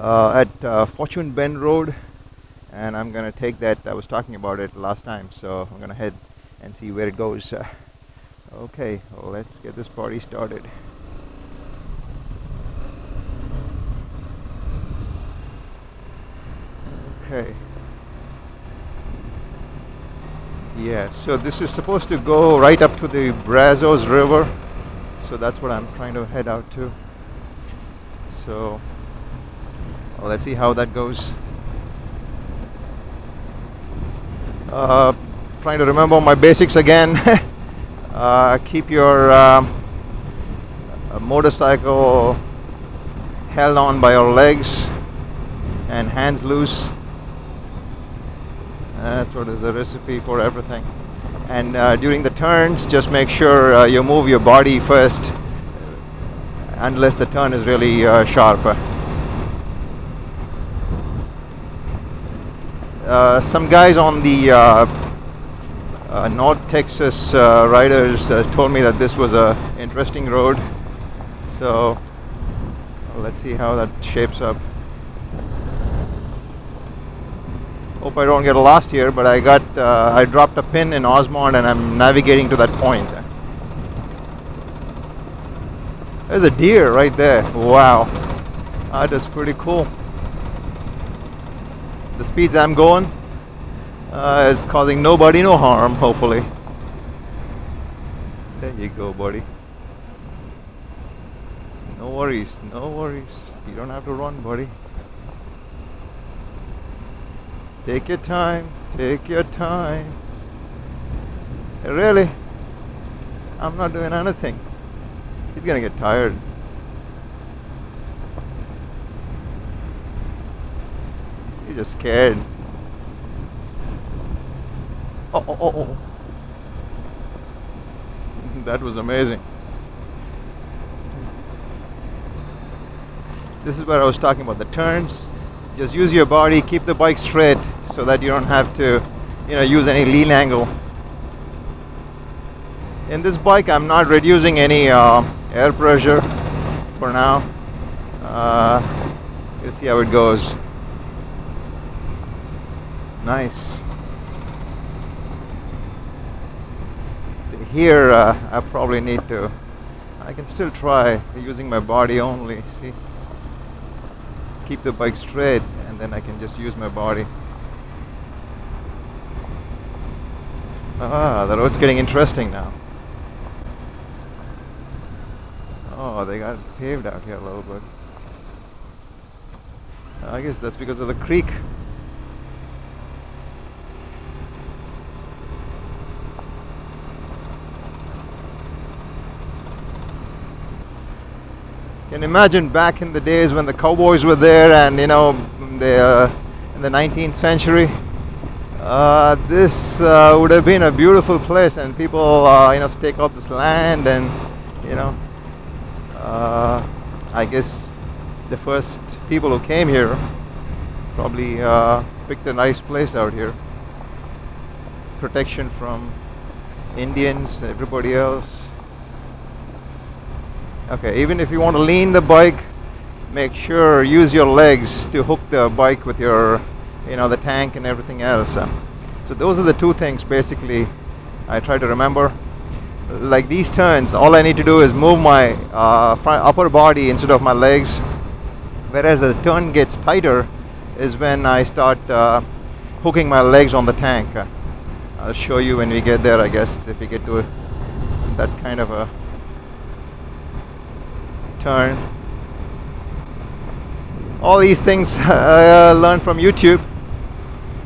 uh, at uh, Fortune Bend Road, and I'm gonna take that. I was talking about it last time, so I'm gonna head and see where it goes. Okay, let's get this party started. Okay. Yeah, so this is supposed to go right up to the Brazos River. So that's what I'm trying to head out to. So well, let's see how that goes. Uh, trying to remember my basics again. uh, keep your um, motorcycle held on by your legs and hands loose that's what is the recipe for everything. And uh, during the turns, just make sure uh, you move your body first, unless the turn is really uh, sharp. Uh, some guys on the uh, uh, North Texas riders told me that this was a interesting road. So let's see how that shapes up. Hope I don't get lost here, but I got uh, I dropped a pin in Osmond and I'm navigating to that point. There's a deer right there. Wow, that is pretty cool. The speeds I'm going uh, is causing nobody no harm, hopefully. There you go, buddy. No worries, no worries. You don't have to run, buddy. Take your time. Take your time. Really? I'm not doing anything. He's gonna get tired. He's just scared. Oh, oh, oh, oh. that was amazing. This is where I was talking about the turns just use your body keep the bike straight so that you don't have to you know use any lean angle in this bike I'm not reducing any uh, air pressure for now uh, let's see how it goes nice see here uh, I probably need to I can still try using my body only see keep the bike straight and then I can just use my body. Ah, the road's getting interesting now. Oh, they got paved out here a little bit. I guess that's because of the creek. Can imagine back in the days when the cowboys were there and you know the, uh, in the 19th century? Uh, this uh, would have been a beautiful place and people uh, you know stake out this land and you know uh, I guess the first people who came here probably uh, picked a nice place out here. Protection from Indians everybody else Okay, even if you want to lean the bike, make sure use your legs to hook the bike with your, you know, the tank and everything else. Um, so those are the two things basically I try to remember. Like these turns, all I need to do is move my uh, front, upper body instead of my legs. Whereas the turn gets tighter is when I start uh, hooking my legs on the tank. Uh, I'll show you when we get there, I guess, if we get to that kind of a turn. All these things I uh, learned from YouTube.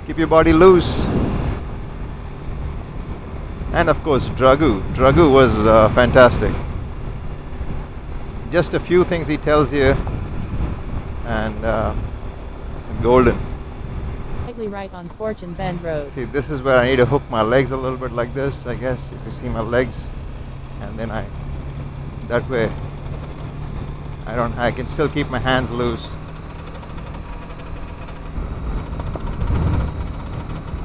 Keep your body loose. And of course, Dragoo. Dragoo was uh, fantastic. Just a few things he tells you, and uh, golden. Slightly right on Fortune Bend Road. See, this is where I need to hook my legs a little bit like this, I guess, if you see my legs. And then I, that way, I don't I can still keep my hands loose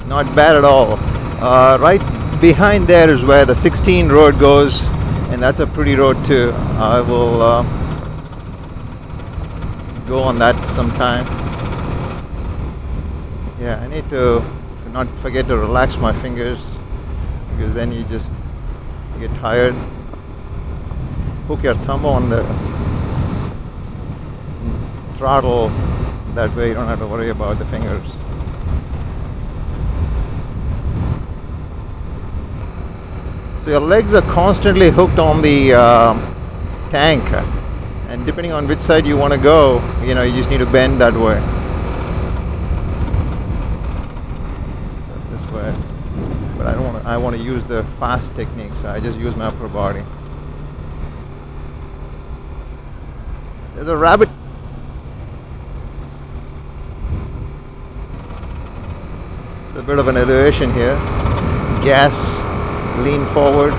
not bad at all uh, right behind there is where the 16 road goes and that's a pretty road too I will uh, go on that sometime. Yeah, I need to not forget to relax my fingers because then you just get tired. Hook your thumb on the throttle. That way you don't have to worry about the fingers. So your legs are constantly hooked on the uh, tank and depending on which side you want to go, you know, you just need to bend that way. This way. But I don't want to, I want to use the fast technique, so I just use my upper body. There's a rabbit a bit of an elevation here. Gas, lean forward.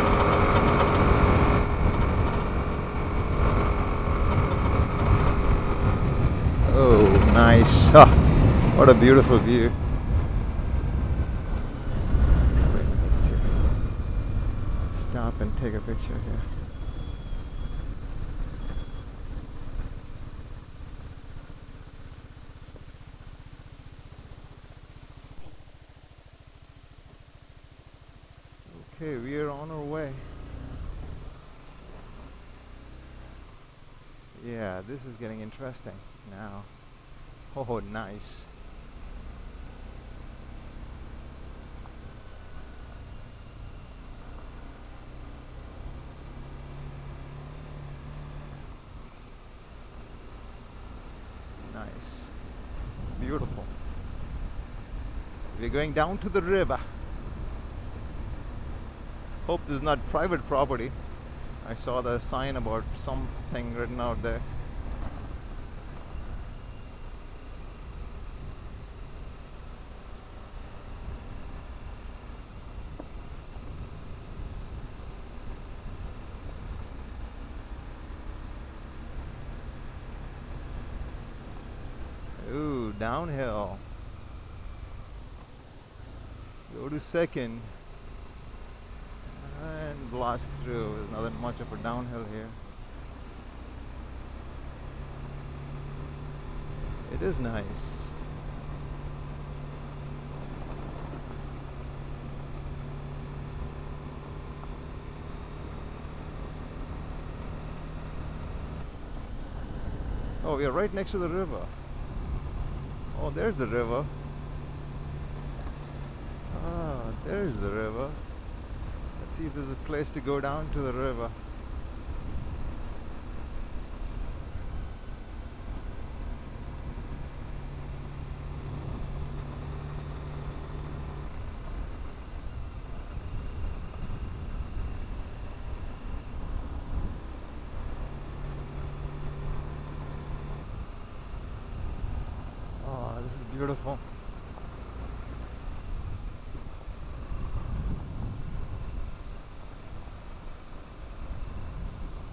Oh, nice. What a beautiful view. Stop and take a picture here. Okay, we are on our way. Yeah, this is getting interesting now. Oh, nice. Nice. Beautiful. We're going down to the river. Hope this is not private property. I saw the sign about something written out there. Ooh, downhill. Go to second blast through. There's nothing much of a downhill here. It is nice. Oh, we are right next to the river. Oh, there's the river. Ah, there's the river. See if there's a place to go down to the river. Oh, this is beautiful.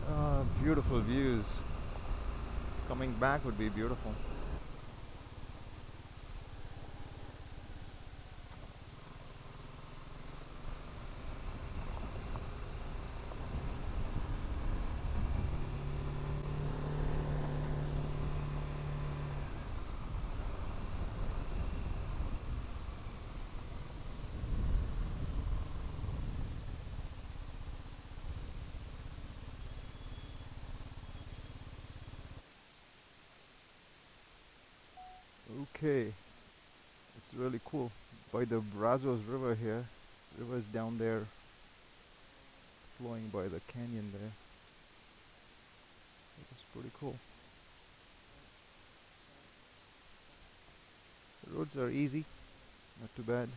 Ah, beautiful views. Coming back would be beautiful. Okay, it's really cool. By the Brazos River here, river is down there, flowing by the canyon there. It's pretty cool. The roads are easy, not too bad.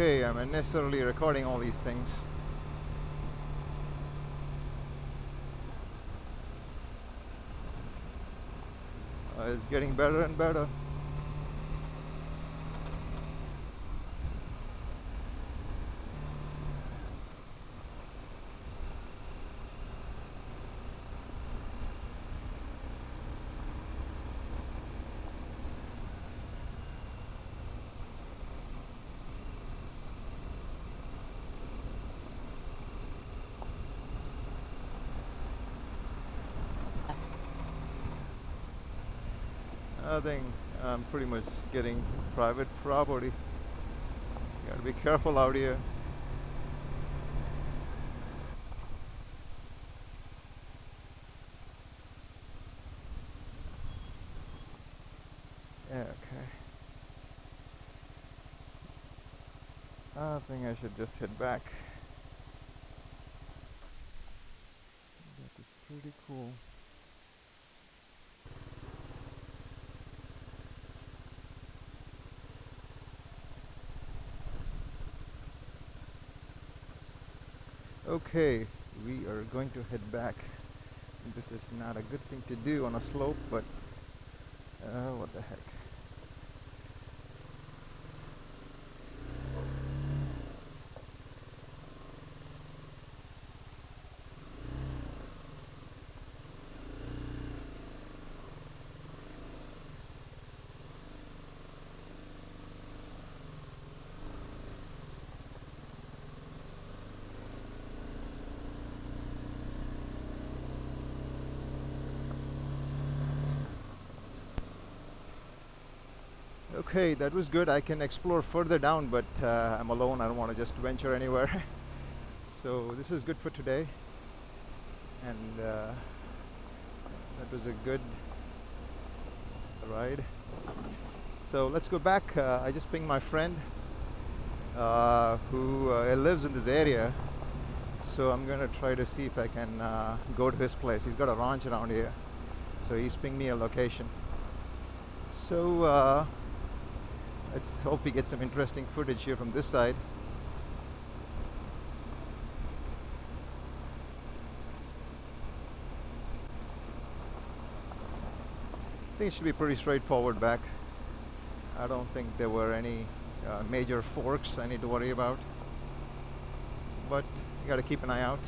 Okay, I'm unnecessarily recording all these things. Uh, it's getting better and better. I think I'm pretty much getting private property. Gotta be careful out here. Okay. I think I should just head back. That is pretty cool. Okay, we are going to head back. This is not a good thing to do on a slope, but uh, what the heck. Okay, that was good. I can explore further down, but uh, I'm alone. I don't want to just venture anywhere. so this is good for today. And uh, that was a good ride. So let's go back. Uh, I just pinged my friend uh, who uh, lives in this area. So I'm going to try to see if I can uh, go to his place. He's got a ranch around here. So he's pinged me a location. So uh, let's hope we get some interesting footage here from this side. I think it should be pretty straightforward back. I don't think there were any uh, major forks I need to worry about. But you gotta keep an eye out.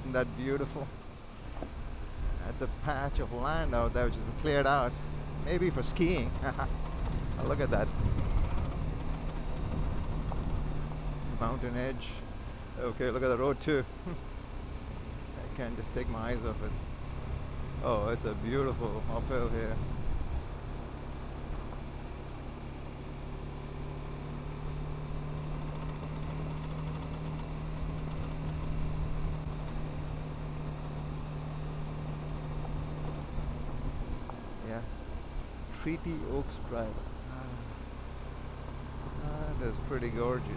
Isn't that beautiful? That's a patch of land out there which has been cleared out. Maybe for skiing. Oh, look at that. Mountain edge. Okay, look at the road too. I can't just take my eyes off it. Oh, it's a beautiful uphill here. Yeah. Treaty Oaks Drive. Ah, ah, that's pretty gorgeous.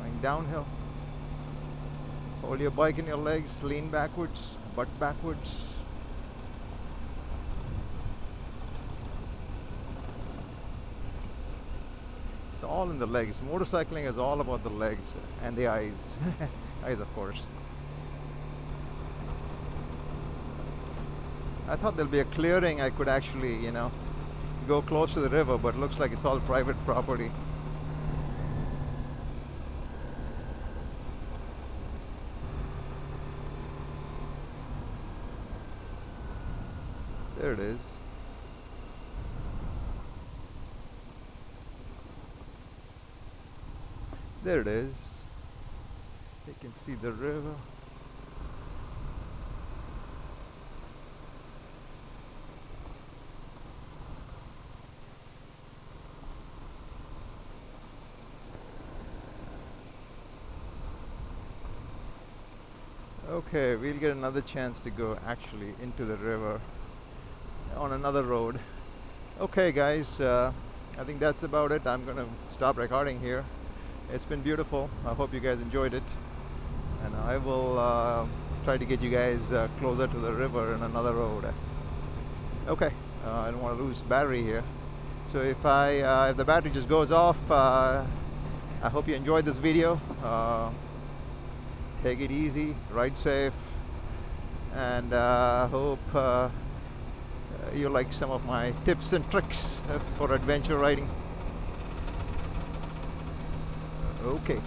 Going downhill. Hold your bike in your legs, lean backwards, butt backwards. It's all in the legs. Motorcycling is all about the legs and the eyes. eyes, of course. I thought there'll be a clearing I could actually, you know, go close to the river, but looks like it's all private property. There it is. There it is. You can see the river. Okay, we'll get another chance to go actually into the river on another road. Okay, guys, uh, I think that's about it. I'm to stop recording here. It's been beautiful. I hope you guys enjoyed it. And I will uh, try to get you guys uh, closer to the river in another road. Okay, uh, I don't want to lose battery here. So if I uh, if the battery just goes off, uh, I hope you enjoyed this video. Take it easy, ride safe, and I hope you like some of my tips and tricks uh, for adventure riding. Uh, okay.